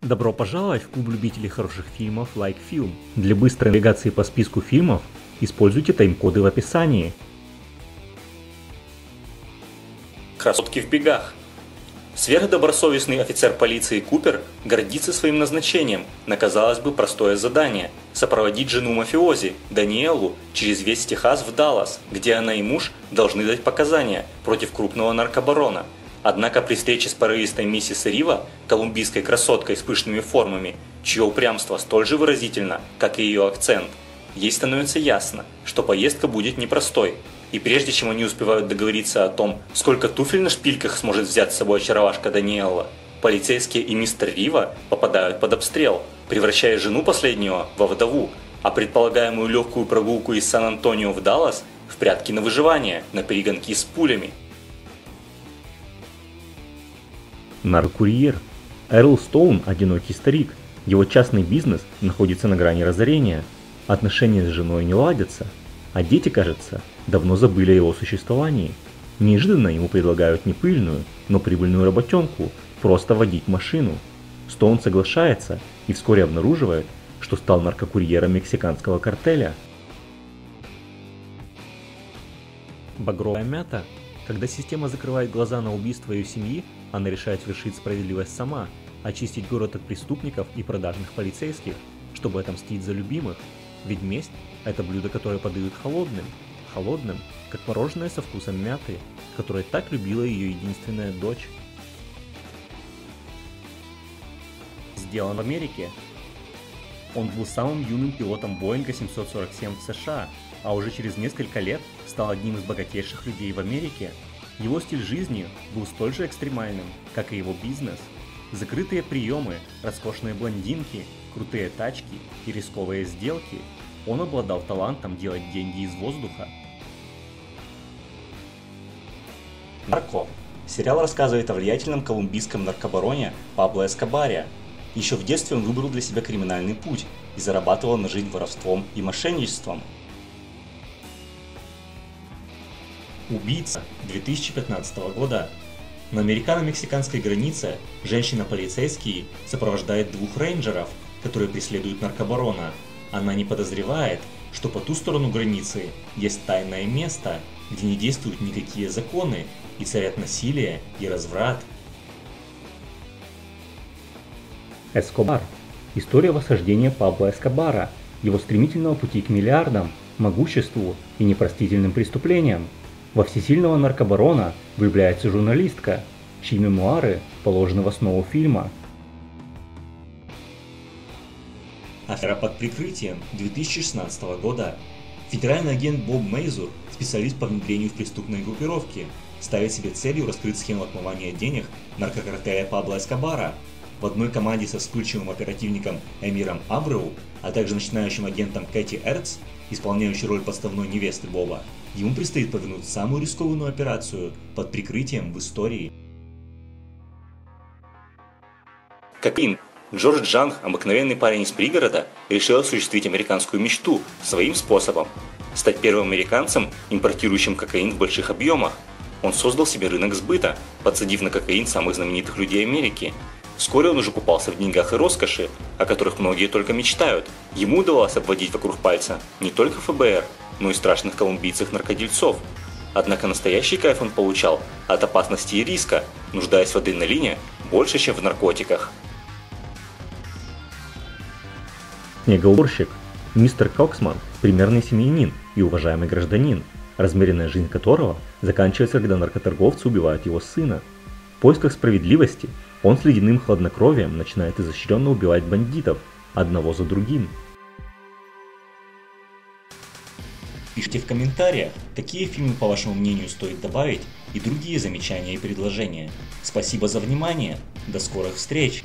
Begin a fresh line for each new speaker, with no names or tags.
Добро пожаловать в клуб любителей хороших фильмов Like Film. Для быстрой навигации по списку фильмов используйте тайм-коды в описании.
Красотки в бегах. Сверхдобросовестный офицер полиции Купер гордится своим назначением на, казалось бы, простое задание – сопроводить жену мафиози, Даниэлу, через весь Техас в Даллас, где она и муж должны дать показания против крупного наркобарона – Однако при встрече с порывистой миссис Рива, колумбийской красоткой с пышными формами, чье упрямство столь же выразительно, как и ее акцент, ей становится ясно, что поездка будет непростой. И прежде чем они успевают договориться о том, сколько туфель на шпильках сможет взять с собой очаровашка Даниэла, полицейские и мистер Рива попадают под обстрел, превращая жену последнего во вдову, а предполагаемую легкую прогулку из Сан-Антонио в Даллас в прятки на выживание, на перегонки с пулями –
Наркурьер. Эрл Стоун – одинокий старик. Его частный бизнес находится на грани разорения. Отношения с женой не ладятся, а дети, кажется, давно забыли о его существовании. Неожиданно ему предлагают не пыльную, но прибыльную работенку – просто водить машину. Стоун соглашается и вскоре обнаруживает, что стал наркокурьером мексиканского картеля. Багровая мята когда система закрывает глаза на убийство ее семьи, она решает вершить справедливость сама, очистить город от преступников и продажных полицейских, чтобы отомстить за любимых. Ведь месть – это блюдо, которое подают холодным. Холодным, как мороженое со вкусом мяты, которое так любила ее единственная дочь. Сделан в Америке. Он был самым юным пилотом Боинга 747 в США – а уже через несколько лет стал одним из богатейших людей в Америке. Его стиль жизни был столь же экстремальным, как и его бизнес. Закрытые приемы, роскошные блондинки, крутые тачки и рисковые сделки. Он обладал талантом делать деньги из воздуха.
Нарко. Сериал рассказывает о влиятельном колумбийском наркобароне Пабло Эскобаре. Еще в детстве он выбрал для себя криминальный путь и зарабатывал на жизнь воровством и мошенничеством – Убийца 2015 года. На американо-мексиканской границе женщина-полицейский сопровождает двух рейнджеров, которые преследуют наркобарона. Она не подозревает, что по ту сторону границы есть тайное место, где не действуют никакие законы и царят насилие и разврат.
Эскобар. История восхождения Пабло Эскобара, его стремительного пути к миллиардам, могуществу и непростительным преступлениям – во всесильного наркобарона влюбляется журналистка, чьи мемуары положены в основу фильма.
Афера под прикрытием 2016 года. Федеральный агент Боб Мейзур, специалист по внедрению в преступные группировки, ставит себе целью раскрыть схему отмывания денег наркокартеля Пабло Эскобара. В одной команде со вспыльчивым оперативником Эмиром Абреу, а также начинающим агентом Кэти Эрц, исполняющей роль подставной невесты Боба, Ему предстоит повернуть самую рискованную операцию под прикрытием в истории. Кокаин. Джордж Джанг, обыкновенный парень из пригорода, решил осуществить американскую мечту своим способом. Стать первым американцем, импортирующим кокаин в больших объемах. Он создал себе рынок сбыта, подсадив на кокаин самых знаменитых людей Америки. Вскоре он уже купался в деньгах и роскоши, о которых многие только мечтают. Ему удалось обводить вокруг пальца не только ФБР, но и страшных колумбийцев-наркодельцов. Однако настоящий кайф он получал от опасности и риска, нуждаясь в адреналине больше, чем в наркотиках.
Снегоуборщик. Мистер Коксман – примерный семьянин и уважаемый гражданин, размеренная жизнь которого заканчивается, когда наркоторговцы убивают его сына. В поисках справедливости он с ледяным хладнокровием начинает изощренно убивать бандитов, одного за другим –
Пишите в комментариях, какие фильмы по вашему мнению стоит добавить и другие замечания и предложения. Спасибо за внимание, до скорых встреч!